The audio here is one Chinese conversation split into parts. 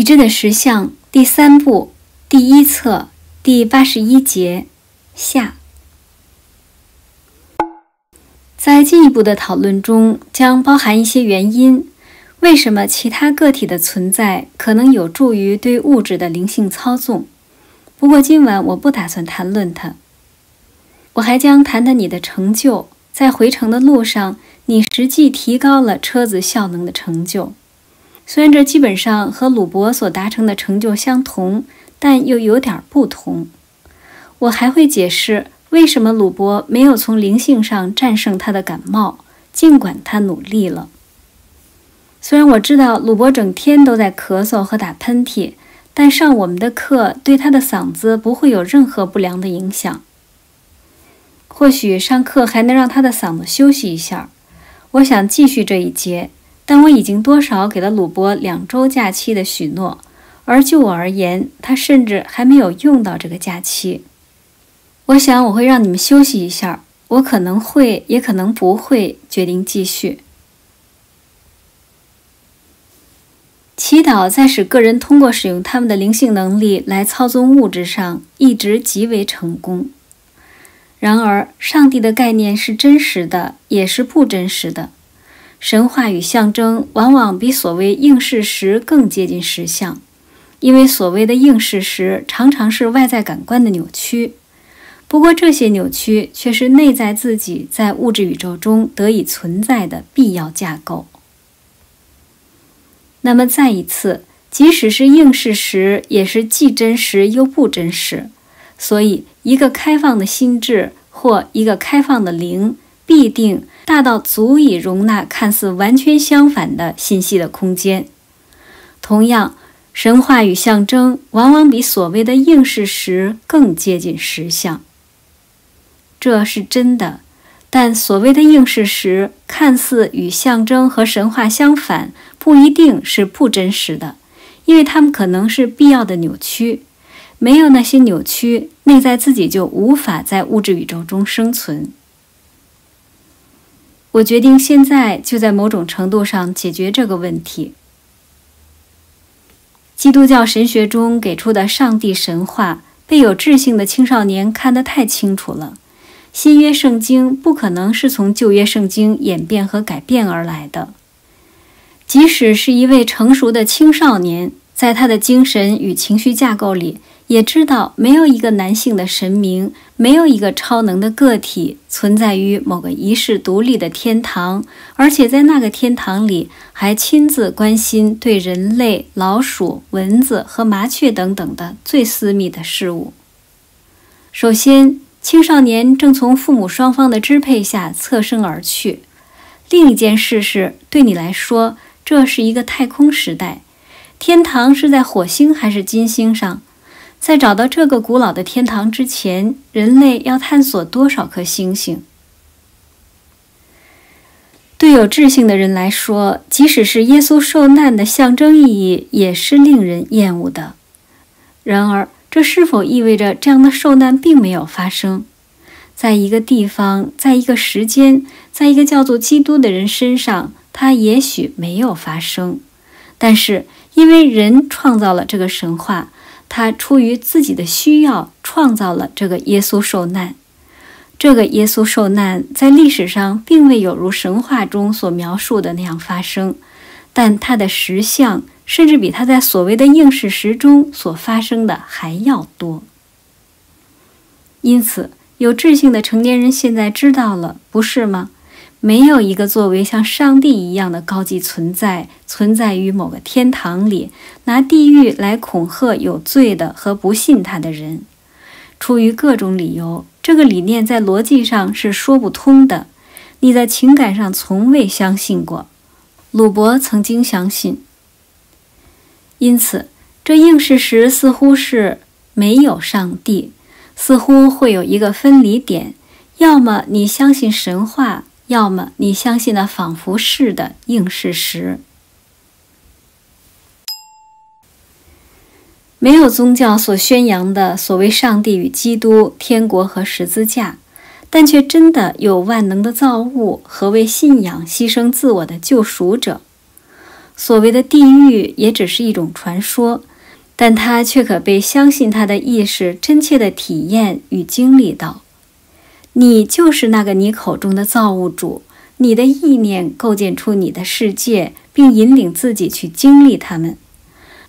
已知的实相第三部第一册第八十一节下。在进一步的讨论中，将包含一些原因，为什么其他个体的存在可能有助于对物质的灵性操纵。不过今晚我不打算谈论它。我还将谈谈你的成就，在回程的路上，你实际提高了车子效能的成就。虽然这基本上和鲁伯所达成的成就相同，但又有点不同。我还会解释为什么鲁伯没有从灵性上战胜他的感冒，尽管他努力了。虽然我知道鲁伯整天都在咳嗽和打喷嚏，但上我们的课对他的嗓子不会有任何不良的影响。或许上课还能让他的嗓子休息一下。我想继续这一节。但我已经多少给了鲁伯两周假期的许诺，而就我而言，他甚至还没有用到这个假期。我想我会让你们休息一下，我可能会，也可能不会决定继续。祈祷在使个人通过使用他们的灵性能力来操纵物质上一直极为成功。然而，上帝的概念是真实的，也是不真实的。神话与象征往往比所谓硬事实更接近实相，因为所谓的硬事实常常是外在感官的扭曲。不过，这些扭曲却是内在自己在物质宇宙中得以存在的必要架构。那么，再一次，即使是硬事实，也是既真实又不真实。所以，一个开放的心智或一个开放的灵。必定大到足以容纳看似完全相反的信息的空间。同样，神话与象征往往比所谓的硬事实更接近实相。这是真的，但所谓的硬事实看似与象征和神话相反，不一定是不真实的，因为它们可能是必要的扭曲。没有那些扭曲，内在自己就无法在物质宇宙中生存。我决定现在就在某种程度上解决这个问题。基督教神学中给出的上帝神话被有智性的青少年看得太清楚了。新约圣经不可能是从旧约圣经演变和改变而来的。即使是一位成熟的青少年，在他的精神与情绪架构里。也知道没有一个男性的神明，没有一个超能的个体存在于某个遗世独立的天堂，而且在那个天堂里还亲自关心对人类、老鼠、蚊子和麻雀等等的最私密的事物。首先，青少年正从父母双方的支配下侧身而去；另一件事是，对你来说，这是一个太空时代，天堂是在火星还是金星上？在找到这个古老的天堂之前，人类要探索多少颗星星？对有智性的人来说，即使是耶稣受难的象征意义，也是令人厌恶的。然而，这是否意味着这样的受难并没有发生？在一个地方，在一个时间，在一个叫做基督的人身上，它也许没有发生。但是，因为人创造了这个神话。他出于自己的需要创造了这个耶稣受难。这个耶稣受难在历史上并未有如神话中所描述的那样发生，但他的实相甚至比他在所谓的应试实中所发生的还要多。因此，有智性的成年人现在知道了，不是吗？没有一个作为像上帝一样的高级存在存在于某个天堂里，拿地狱来恐吓有罪的和不信他的人。出于各种理由，这个理念在逻辑上是说不通的。你在情感上从未相信过，鲁伯曾经相信。因此，这应事实似乎是没有上帝，似乎会有一个分离点：要么你相信神话。要么你相信那仿佛是的硬事实。没有宗教所宣扬的所谓上帝与基督、天国和十字架，但却真的有万能的造物和为信仰牺牲自我的救赎者。所谓的地狱也只是一种传说，但它却可被相信它的意识真切的体验与经历到。你就是那个你口中的造物主，你的意念构建出你的世界，并引领自己去经历它们。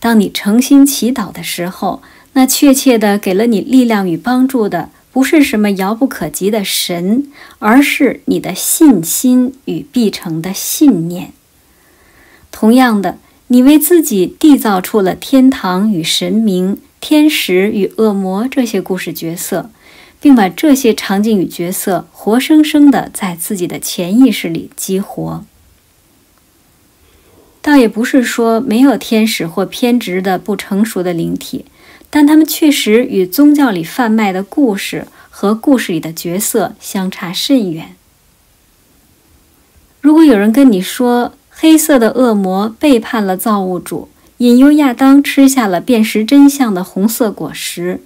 当你诚心祈祷的时候，那确切的给了你力量与帮助的，不是什么遥不可及的神，而是你的信心与必成的信念。同样的，你为自己缔造出了天堂与神明、天使与恶魔这些故事角色。并把这些场景与角色活生生地在自己的潜意识里激活。倒也不是说没有天使或偏执的不成熟的灵体，但他们确实与宗教里贩卖的故事和故事里的角色相差甚远。如果有人跟你说黑色的恶魔背叛了造物主，引诱亚当吃下了辨识真相的红色果实。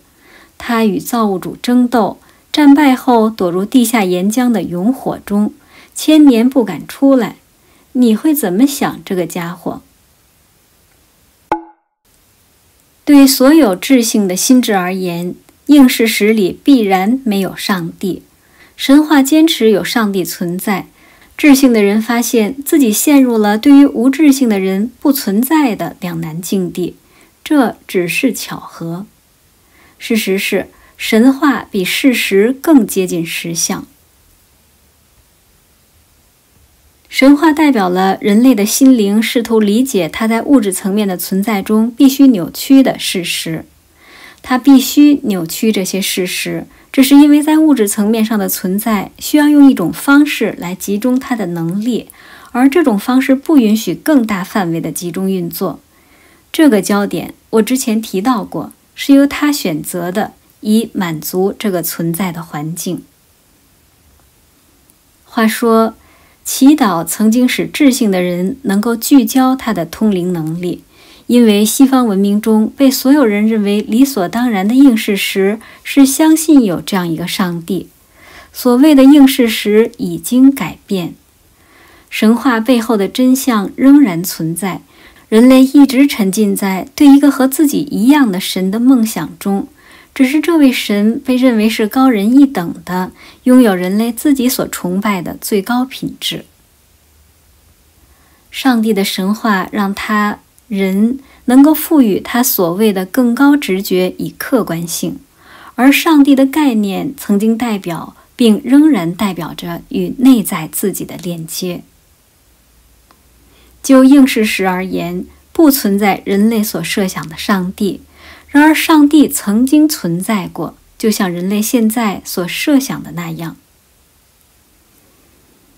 他与造物主争斗，战败后躲入地下岩浆的熔火中，千年不敢出来。你会怎么想这个家伙？对所有智性的心智而言，应事实里必然没有上帝。神话坚持有上帝存在，智性的人发现自己陷入了对于无智性的人不存在的两难境地。这只是巧合。事实是，神话比事实更接近实相。神话代表了人类的心灵试图理解它在物质层面的存在中必须扭曲的事实。它必须扭曲这些事实，这是因为在物质层面上的存在需要用一种方式来集中它的能力，而这种方式不允许更大范围的集中运作。这个焦点我之前提到过。是由他选择的，以满足这个存在的环境。话说，祈祷曾经使智性的人能够聚焦他的通灵能力，因为西方文明中被所有人认为理所当然的应事实是相信有这样一个上帝。所谓的应事实已经改变，神话背后的真相仍然存在。人类一直沉浸在对一个和自己一样的神的梦想中，只是这位神被认为是高人一等的，拥有人类自己所崇拜的最高品质。上帝的神话让他人能够赋予他所谓的更高直觉以客观性，而上帝的概念曾经代表并仍然代表着与内在自己的链接。就应事实而言，不存在人类所设想的上帝。然而，上帝曾经存在过，就像人类现在所设想的那样。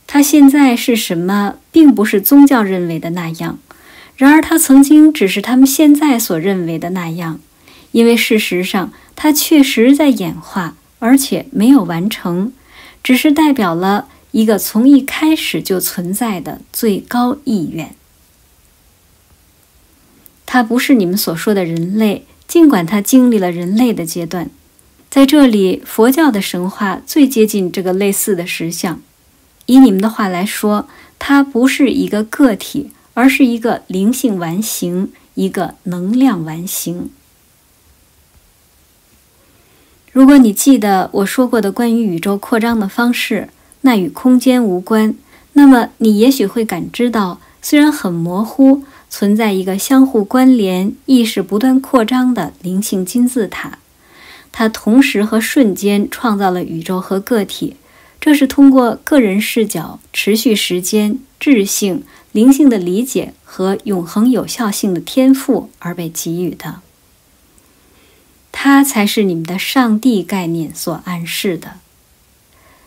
他现在是什么，并不是宗教认为的那样。然而，他曾经只是他们现在所认为的那样，因为事实上，他确实在演化，而且没有完成，只是代表了。一个从一开始就存在的最高意愿，他不是你们所说的人类，尽管他经历了人类的阶段。在这里，佛教的神话最接近这个类似的实相。以你们的话来说，它不是一个个体，而是一个灵性完形，一个能量完形。如果你记得我说过的关于宇宙扩张的方式。那与空间无关，那么你也许会感知到，虽然很模糊，存在一个相互关联、意识不断扩张的灵性金字塔。它同时和瞬间创造了宇宙和个体，这是通过个人视角、持续时间、智性、灵性的理解和永恒有效性的天赋而被给予的。它才是你们的上帝概念所暗示的。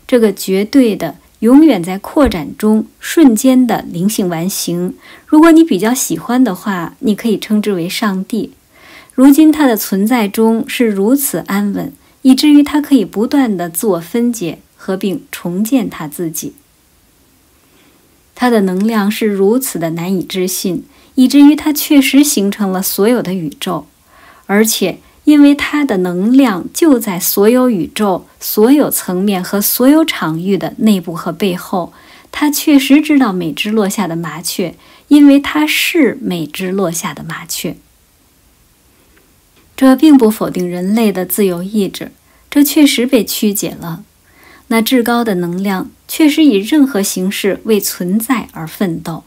这个绝对的、永远在扩展中、瞬间的灵性完形，如果你比较喜欢的话，你可以称之为上帝。如今它的存在中是如此安稳，以至于它可以不断的自我分解、合并、重建它自己。它的能量是如此的难以置信，以至于它确实形成了所有的宇宙，而且。因为它的能量就在所有宇宙、所有层面和所有场域的内部和背后，它确实知道每只落下的麻雀因为它是每只落下的麻雀。这并不否定人类的自由意志，这确实被曲解了。那至高的能量确实以任何形式为存在而奋斗，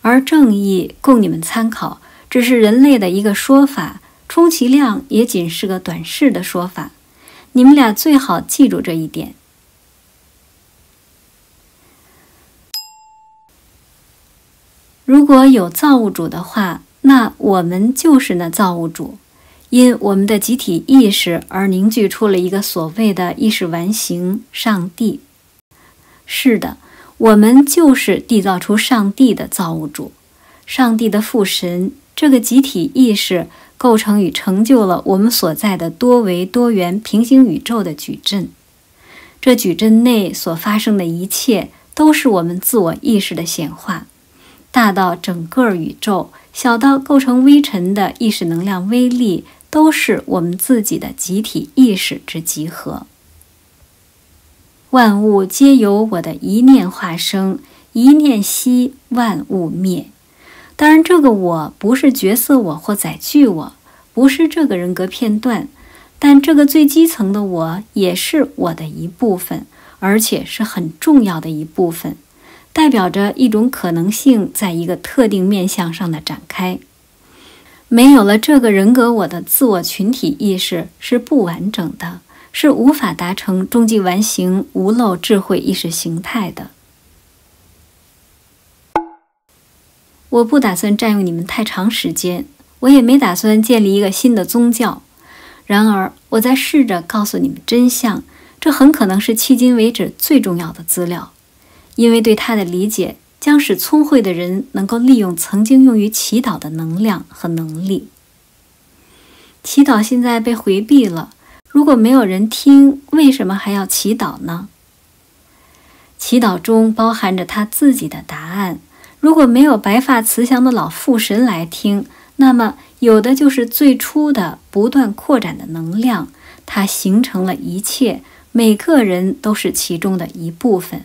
而正义供你们参考，只是人类的一个说法，充其量也仅是个短视的说法。你们俩最好记住这一点。如果有造物主的话，那我们就是那造物主，因我们的集体意识而凝聚出了一个所谓的意识完形——上帝。是的，我们就是缔造出上帝的造物主，上帝的父神。这个集体意识构成与成就了我们所在的多维多元平行宇宙的矩阵。这矩阵内所发生的一切，都是我们自我意识的显化。大到整个宇宙，小到构成微尘的意识能量微粒，都是我们自己的集体意识之集合。万物皆由我的一念化生，一念息，万物灭。当然，这个我不是角色我或载具我，不是这个人格片段，但这个最基层的我也是我的一部分，而且是很重要的一部分。代表着一种可能性，在一个特定面向上的展开。没有了这个人格，我的自我群体意识是不完整的，是无法达成终极完形无漏智慧意识形态的。我不打算占用你们太长时间，我也没打算建立一个新的宗教。然而，我在试着告诉你们真相，这很可能是迄今为止最重要的资料。因为对他的理解将使聪慧的人能够利用曾经用于祈祷的能量和能力。祈祷现在被回避了，如果没有人听，为什么还要祈祷呢？祈祷中包含着他自己的答案。如果没有白发慈祥的老父神来听，那么有的就是最初的不断扩展的能量，它形成了一切，每个人都是其中的一部分。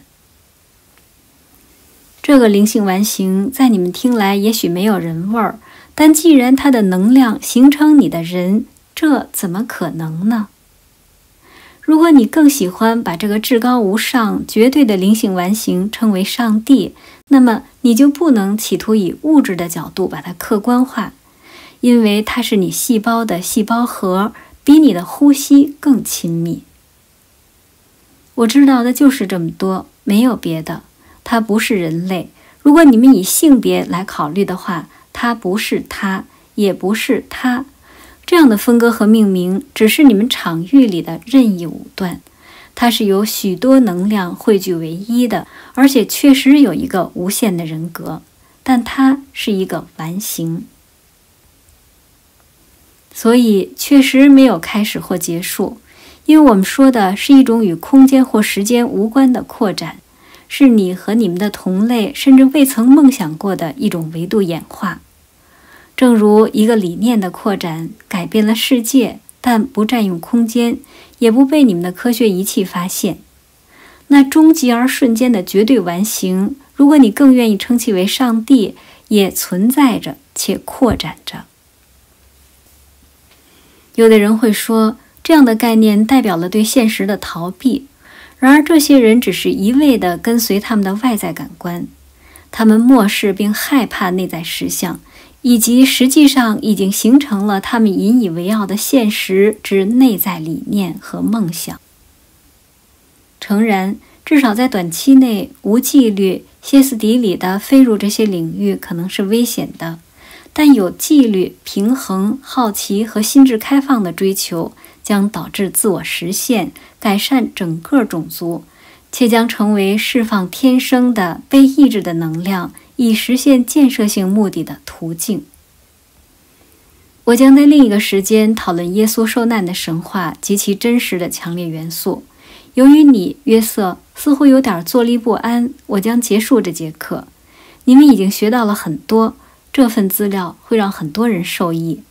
这个灵性完形在你们听来也许没有人味儿，但既然它的能量形成你的人，这怎么可能呢？如果你更喜欢把这个至高无上、绝对的灵性完形称为上帝，那么你就不能企图以物质的角度把它客观化，因为它是你细胞的细胞核，比你的呼吸更亲密。我知道的就是这么多，没有别的。它不是人类。如果你们以性别来考虑的话，它不是它，也不是它。这样的分割和命名只是你们场域里的任意武断。它是由许多能量汇聚为一的，而且确实有一个无限的人格，但它是一个完形，所以确实没有开始或结束。因为我们说的是一种与空间或时间无关的扩展。是你和你们的同类甚至未曾梦想过的一种维度演化，正如一个理念的扩展改变了世界，但不占用空间，也不被你们的科学仪器发现。那终极而瞬间的绝对完形，如果你更愿意称其为上帝，也存在着且扩展着。有的人会说，这样的概念代表了对现实的逃避。然而，这些人只是一味地跟随他们的外在感官，他们漠视并害怕内在实相，以及实际上已经形成了他们引以为傲的现实之内在理念和梦想。诚然，至少在短期内，无纪律、歇斯底里的飞入这些领域可能是危险的，但有纪律、平衡、好奇和心智开放的追求。将导致自我实现、改善整个种族，且将成为释放天生的被抑制的能量，以实现建设性目的的途径。我将在另一个时间讨论耶稣受难的神话及其真实的强烈元素。由于你约瑟似乎有点坐立不安，我将结束这节课。你们已经学到了很多，这份资料会让很多人受益。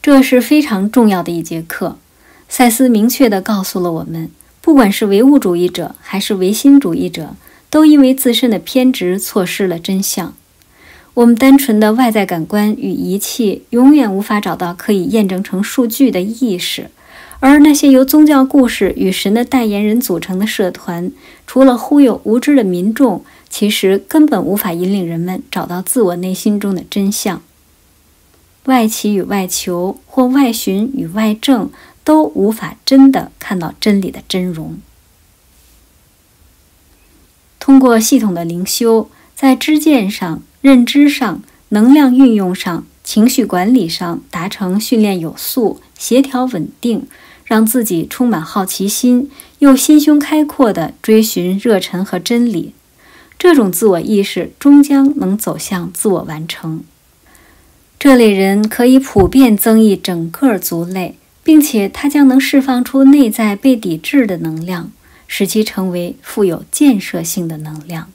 这是非常重要的一节课。赛斯明确地告诉了我们，不管是唯物主义者还是唯心主义者，都因为自身的偏执错失了真相。我们单纯的外在感官与仪器永远无法找到可以验证成数据的意识，而那些由宗教故事与神的代言人组成的社团，除了忽悠无知的民众，其实根本无法引领人们找到自我内心中的真相。外企与外求，或外寻与外证，都无法真的看到真理的真容。通过系统的灵修，在知见上。认知上、能量运用上、情绪管理上达成训练有素、协调稳定，让自己充满好奇心，又心胸开阔地追寻热忱和真理。这种自我意识终将能走向自我完成。这类人可以普遍增益整个族类，并且它将能释放出内在被抵制的能量，使其成为富有建设性的能量。